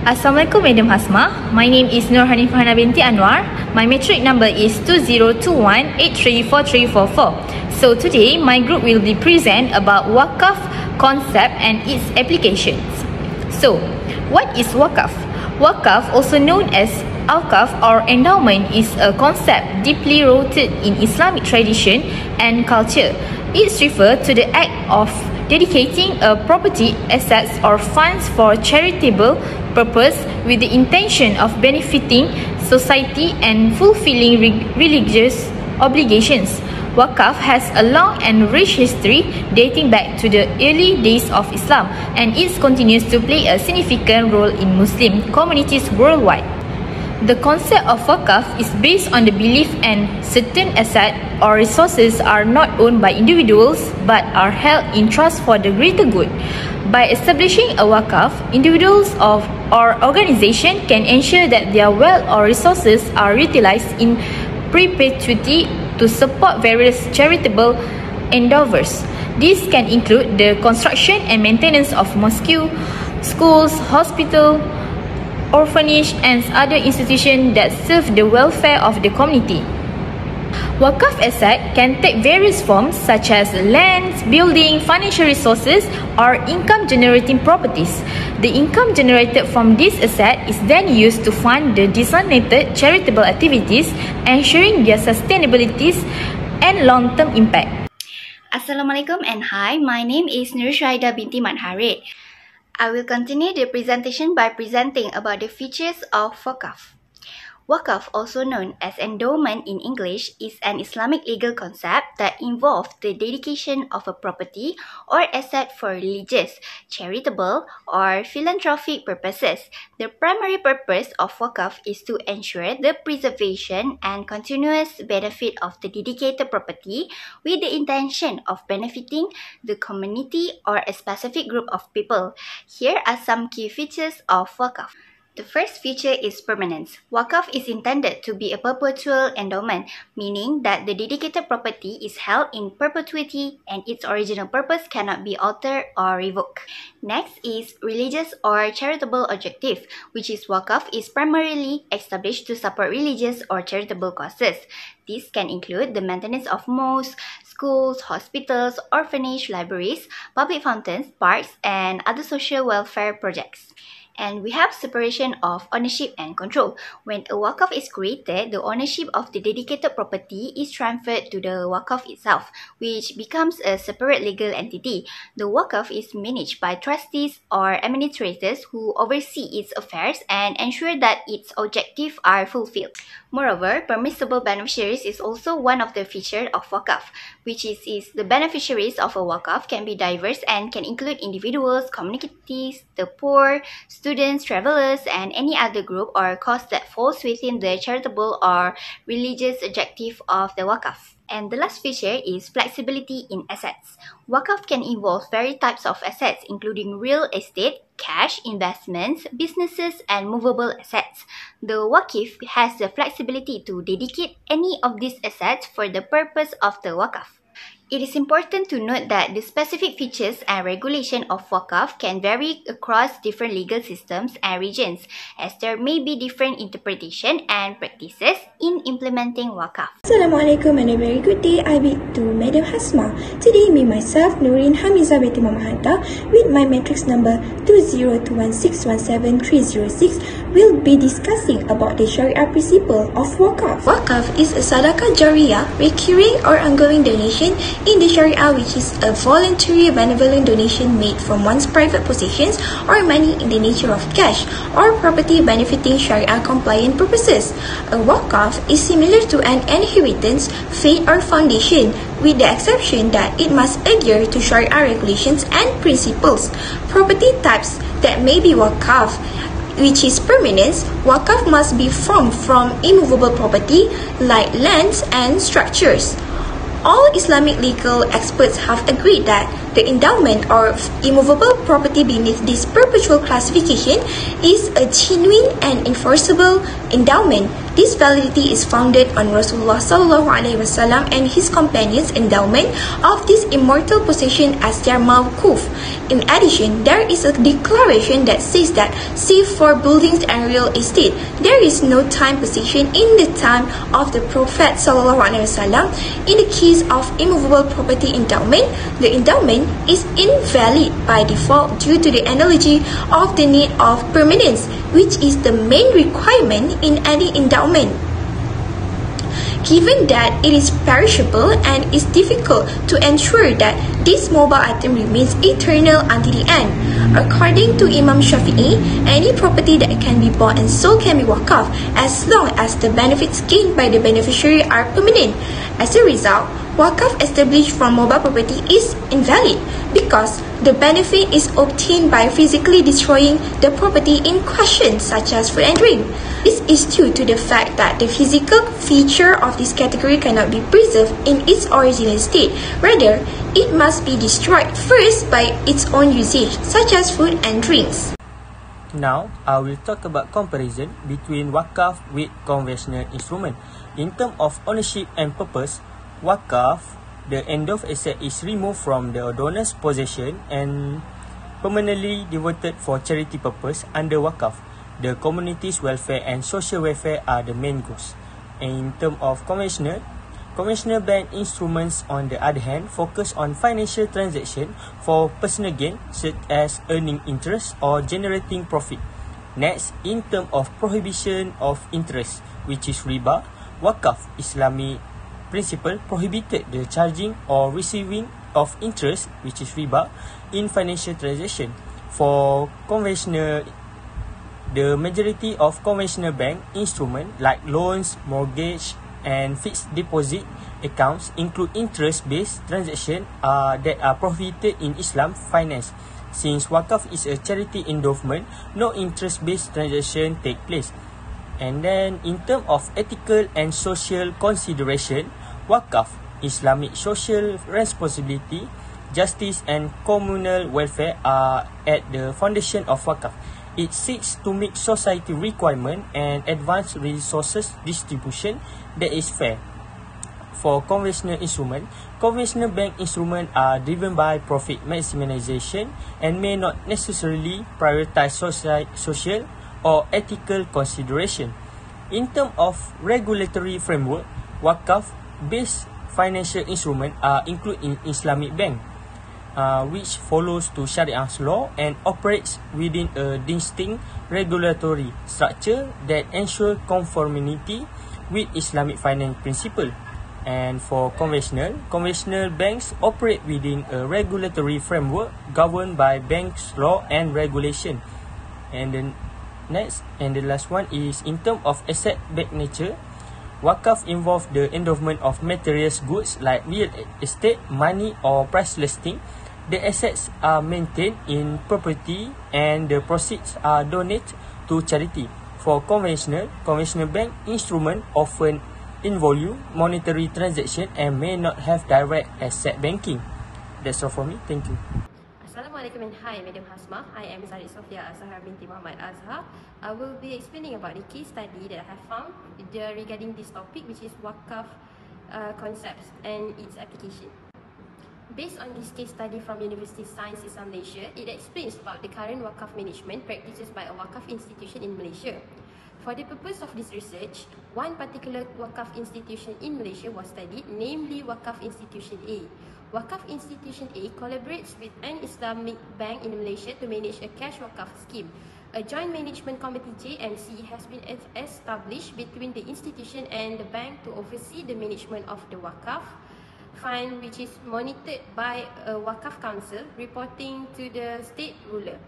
Assalamualaikum Madam Hasma. My name is Nur Hanifah binti Anwar. My metric number is 2021834344. So today my group will be present about wakaf concept and its applications. So, what is wakaf? Wakaf also known as Awqaf or endowment is a concept deeply rooted in Islamic tradition and culture. It refers to the act of dedicating a property, assets or funds for charitable purpose with the intention of benefiting society and fulfilling re religious obligations. Wakaf has a long and rich history dating back to the early days of Islam and it continues to play a significant role in Muslim communities worldwide. The concept of wakaf is based on the belief and certain assets or resources are not owned by individuals but are held in trust for the greater good. By establishing a wakaf, individuals of or organization can ensure that their wealth or resources are utilized in perpetuity to support various charitable endeavors. This can include the construction and maintenance of mosques, schools, hospitals, orphanage and other institutions that serve the welfare of the community. Wakaf asset can take various forms such as lands, building, financial resources or income generating properties. The income generated from this asset is then used to fund the designated charitable activities ensuring their sustainability and long-term impact. Assalamualaikum and hi, my name is Nur Shuhaida binti Manharid. I will continue the presentation by presenting about the features of wakaf. Wakaf, also known as endowment in English, is an Islamic legal concept that involves the dedication of a property or asset for religious, charitable, or philanthropic purposes. The primary purpose of wakaf is to ensure the preservation and continuous benefit of the dedicated property with the intention of benefiting the community or a specific group of people. Here are some key features of wakaf. The first feature is permanence. Wakaf is intended to be a perpetual endowment, meaning that the dedicated property is held in perpetuity and its original purpose cannot be altered or revoked. Next is religious or charitable objective, which is wakaf is primarily established to support religious or charitable causes. This can include the maintenance of mosques, schools, hospitals, orphanage, libraries, public fountains, parks, and other social welfare projects and we have separation of ownership and control. When a wakaf is created, the ownership of the dedicated property is transferred to the wakaf itself, which becomes a separate legal entity. The wakaf is managed by trustees or administrators who oversee its affairs and ensure that its objectives are fulfilled. Moreover, permissible beneficiaries is also one of the features of wakaf, which is, is the beneficiaries of a wakaf can be diverse and can include individuals, communities, the poor, students, students, travelers, and any other group or cause that falls within the charitable or religious objective of the wakaf. And the last feature is flexibility in assets. Wakaf can involve various types of assets including real estate, cash, investments, businesses, and movable assets. The wakif has the flexibility to dedicate any of these assets for the purpose of the wakaf. It is important to note that the specific features and regulation of wakaf can vary across different legal systems and regions as there may be different interpretation and practices in implementing wakaf. Assalamualaikum and a very good day. I be to Madam Hasma. Today me myself Nurin Hamiza Betty Mamahanta with my matrix number 2021617306 will be discussing about the Sharia principle of wakaf. Wakaf is a sadaqah jariyah, recurring or ongoing donation in the Sharia which is a voluntary benevolent donation made from one's private possessions or money in the nature of cash or property benefiting Sharia compliant purposes. A wakaf is similar to an inheritance, fate or foundation with the exception that it must adhere to Sharia regulations and principles. Property types that may be wakaf which is permanence, wakaf must be formed from immovable property like lands and structures. All Islamic legal experts have agreed that The endowment or immovable property beneath this perpetual classification is a genuine and enforceable endowment. This validity is founded on Rasulullah wasallam and his companions' endowment of this immortal possession as their mawkuf. In addition, there is a declaration that says that, save for buildings and real estate, there is no time position in the time of the Prophet wasallam. In the case of immovable property endowment, the endowment is invalid by default due to the analogy of the need of permanence, which is the main requirement in any endowment. Given that it is perishable and is difficult to ensure that this mobile item remains eternal until the end, according to Imam Shafi'i, any property that can be bought and sold can be wakaf as long as the benefits gained by the beneficiary are permanent. As a result, wakaf established from mobile property is invalid because the benefit is obtained by physically destroying the property in question, such as food and drink. This is due to the fact that the physical feature of this category cannot be preserved in its original state. Rather, it must be destroyed first by its own usage, such as food and drinks. Now, I will talk about comparison between wakaf with conventional instrument. In terms of ownership and purpose, wakaf, the endowed asset is removed from the donor's possession and permanently devoted for charity purpose under wakaf. The community's welfare and social welfare are the main goals. And in terms of conventional, conventional bank instruments on the other hand focus on financial transaction for personal gain such as earning interest or generating profit. Next, in terms of prohibition of interest, which is riba, wakaf Islamic principle prohibited the charging or receiving of interest, which is riba, in financial transaction. For conventional, the majority of conventional bank instrument like loans, mortgage, and fixed deposit accounts include interest-based transaction uh, that are prohibited in Islam finance. Since wakaf is a charity endowment, no interest-based transaction take place. And then, in terms of ethical and social consideration, wakaf, Islamic social responsibility, justice and communal welfare are at the foundation of wakaf. It seeks to meet society requirement and advance resources distribution that is fair. For conventional instrument, conventional bank instrument are driven by profit maximization and may not necessarily prioritize social, social or ethical consideration. In terms of regulatory framework, wakaf based financial instrument are included in Islamic bank, uh, which follows to Sharia law and operates within a distinct regulatory structure that ensure conformity with Islamic finance principle. And for conventional, conventional banks operate within a regulatory framework governed by banks law and regulation. And then next and the last one is in terms of asset back nature, Wakaf involve the endowment of materials goods like real estate, money or price listing. The assets are maintained in property and the proceeds are donated to charity. For conventional, conventional bank instrument often in volume monetary transaction and may not have direct asset banking. That's all for me. Thank you. Assalamualaikum and hi, Madam Hasmah. I am Zarid Sofia Azhar binti Muhammad Azhar. I will be explaining about the case study that I have found regarding this topic which is wakaf uh, concepts and its application. Based on this case study from University Science Islam Malaysia, it explains about the current wakaf management practices by a wakaf institution in Malaysia. For the purpose of this research, one particular wakaf institution in Malaysia was studied, namely Wakaf Institution A. Wakaf Institution A collaborates with an Islamic bank in Malaysia to manage a cash wakaf scheme. A joint management committee JMC has been established between the institution and the bank to oversee the management of the wakaf fund which is monitored by a wakaf council reporting to the state ruler.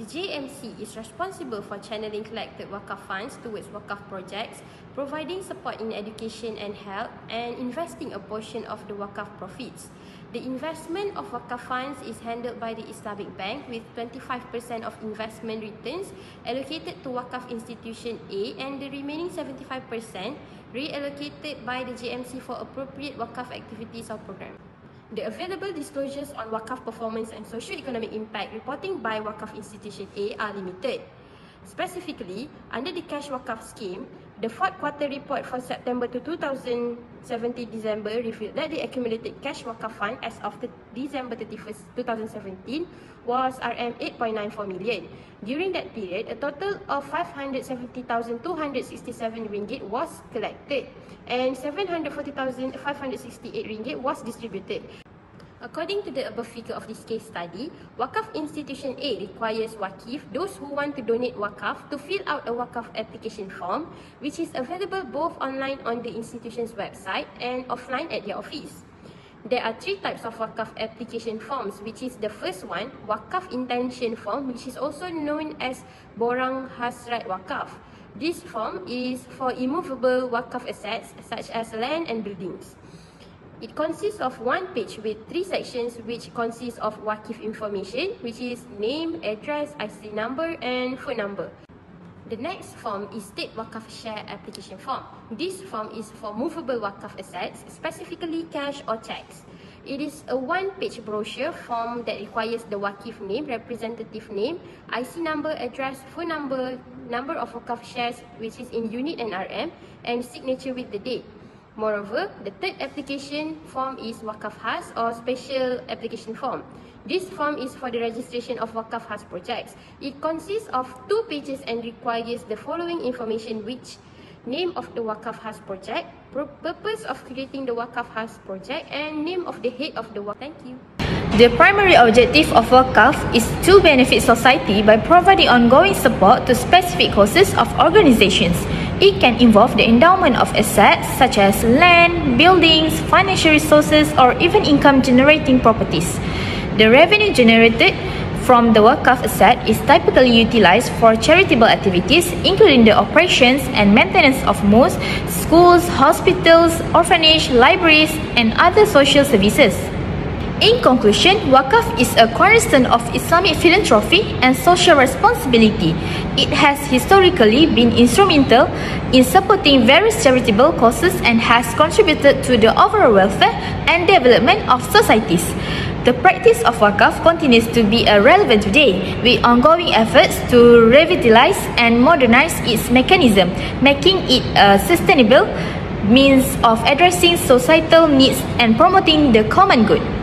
The JMC is responsible for channeling collected wakaf funds towards wakaf projects, providing support in education and health, and investing a portion of the wakaf profits. The investment of wakaf funds is handled by the Islamic Bank with 25% of investment returns allocated to wakaf institution A and the remaining 75% reallocated by the JMC for appropriate wakaf activities or programs. The available disclosures on Wakaf performance and socio-economic impact reporting by Wakaf Institution A are limited. Specifically, under the Cash Wakaf scheme, the fourth quarter report for September to 2017 December revealed that the accumulated cash wakaf fund as of the December 31st, 2017 was RM 8.94 million. During that period, a total of 570,267 ringgit was collected and 740,568 ringgit was distributed. According to the above figure of this case study, Wakaf Institution A requires Wakif, those who want to donate Wakaf, to fill out a Wakaf application form, which is available both online on the institution's website and offline at their office. There are three types of Wakaf application forms, which is the first one, Wakaf Intention Form, which is also known as Borang Hasrat Wakaf. This form is for immovable Wakaf assets such as land and buildings. It consists of one page with three sections which consists of Wakif information which is name, address, IC number and phone number. The next form is State Wakaf Share Application Form. This form is for movable Wakaf assets, specifically cash or checks. It is a one-page brochure form that requires the Wakif name, representative name, IC number, address, phone number, number of Wakaf shares which is in unit and RM, and signature with the date. Moreover, the third application form is Wakaf Khas or Special Application Form. This form is for the registration of Wakaf Khas projects. It consists of two pages and requires the following information which name of the Wakaf Khas project, purpose of creating the Wakaf Khas project and name of the head of the Wakaf. Thank you. The primary objective of Wakaf is to benefit society by providing ongoing support to specific causes of organizations. It can involve the endowment of assets such as land, buildings, financial resources, or even income generating properties. The revenue generated from the Wakaf asset is typically utilized for charitable activities, including the operations and maintenance of mosques, schools, hospitals, orphanage, libraries, and other social services. In conclusion, Wakaf is a cornerstone of Islamic philanthropy and social responsibility. It has historically been instrumental in supporting various charitable causes and has contributed to the overall welfare and development of societies. The practice of Wakaf continues to be relevant today with ongoing efforts to revitalize and modernize its mechanism, making it a sustainable means of addressing societal needs and promoting the common good.